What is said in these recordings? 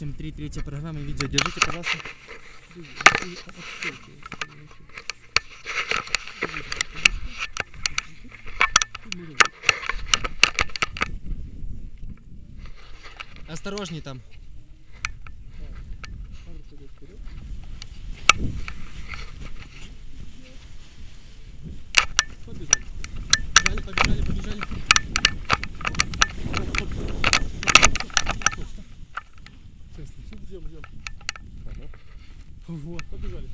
8.3, третья программа видео. Держите, пожалуйста. Осторожней там. побежали.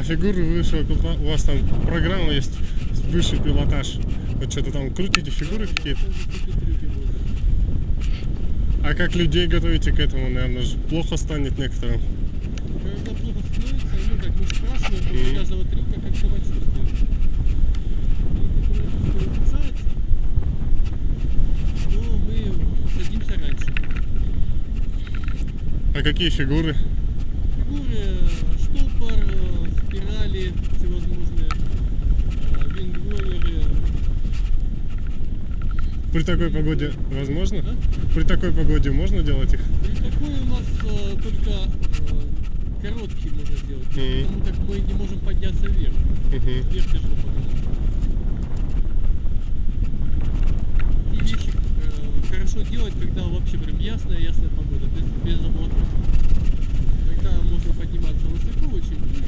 А фигуры высшего пилота... У вас там программа есть высший пилотаж. Вот что-то там крутите фигуры какие-то. А как людей готовите к этому, наверное, же плохо станет некоторым. Когда плохо становится, ну как мы спрашиваем после Мгм. каждого трюка, как самочувствие улучшается, то мы садимся раньше. А какие фигуры? Фигуры, штопор, э, спирали всевозможные, э, виндбловеры. При такой погоде возможно? А? При такой погоде можно делать их? При такой у нас а, только а, короткие можно сделать, mm -hmm. потому как мы не можем подняться вверх. Mm -hmm. Вверх тяжело подняться. И вещи а, хорошо делать, когда вообще прям ясная-ясная погода, то есть без облаков. Тогда можно подниматься высоко очень